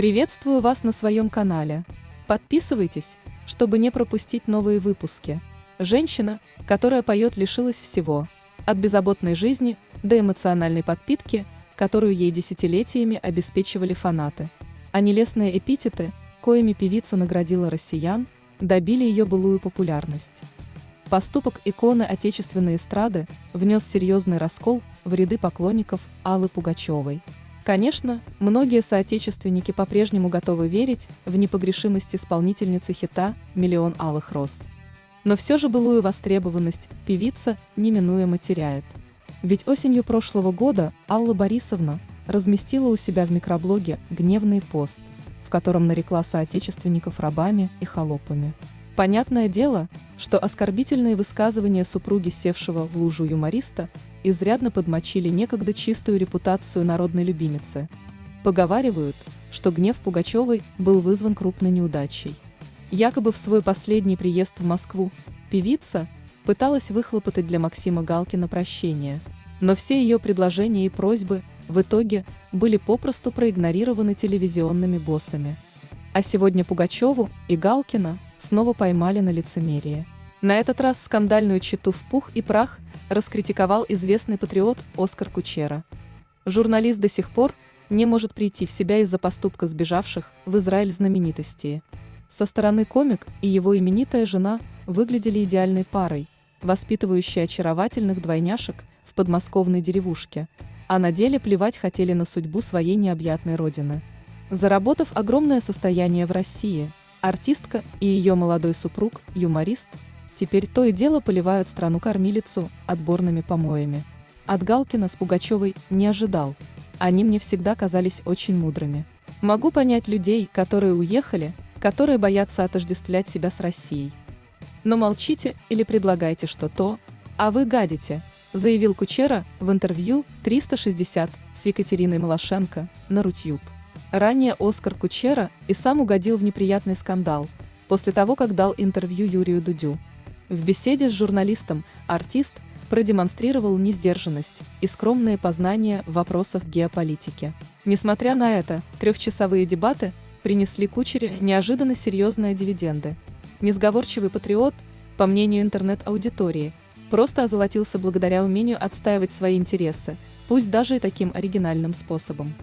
Приветствую вас на своем канале. Подписывайтесь, чтобы не пропустить новые выпуски. Женщина, которая поет, лишилась всего. От беззаботной жизни до эмоциональной подпитки, которую ей десятилетиями обеспечивали фанаты. А нелестные эпитеты, коими певица наградила россиян, добили ее былую популярность. Поступок иконы отечественной эстрады внес серьезный раскол в ряды поклонников Аллы Пугачевой. Конечно, многие соотечественники по-прежнему готовы верить в непогрешимость исполнительницы хита «Миллион алых роз». Но все же былую востребованность певица неминуемо теряет. Ведь осенью прошлого года Алла Борисовна разместила у себя в микроблоге гневный пост, в котором нарекла соотечественников рабами и холопами. Понятное дело, что оскорбительные высказывания супруги севшего в лужу юмориста изрядно подмочили некогда чистую репутацию народной любимицы. Поговаривают, что гнев Пугачевой был вызван крупной неудачей. Якобы в свой последний приезд в Москву певица пыталась выхлопотать для Максима Галкина прощение, но все ее предложения и просьбы в итоге были попросту проигнорированы телевизионными боссами. А сегодня Пугачеву и Галкина снова поймали на лицемерие. На этот раз скандальную читу в пух и прах раскритиковал известный патриот Оскар Кучера. Журналист до сих пор не может прийти в себя из-за поступка сбежавших в Израиль знаменитостей. Со стороны комик и его именитая жена выглядели идеальной парой, воспитывающей очаровательных двойняшек в подмосковной деревушке, а на деле плевать хотели на судьбу своей необъятной родины. Заработав огромное состояние в России, артистка и ее молодой супруг, юморист, Теперь то и дело поливают страну-кормилицу отборными помоями. От Галкина с Пугачевой не ожидал. Они мне всегда казались очень мудрыми. Могу понять людей, которые уехали, которые боятся отождествлять себя с Россией. Но молчите или предлагайте что-то, а вы гадите, заявил Кучера в интервью 360 с Екатериной Малашенко на Рутюб. Ранее Оскар Кучера и сам угодил в неприятный скандал после того, как дал интервью Юрию Дудю. В беседе с журналистом артист продемонстрировал несдержанность и скромные познания в вопросах геополитики. Несмотря на это, трехчасовые дебаты принесли Кучере неожиданно серьезные дивиденды. Несговорчивый патриот, по мнению интернет-аудитории, просто озолотился благодаря умению отстаивать свои интересы, пусть даже и таким оригинальным способом.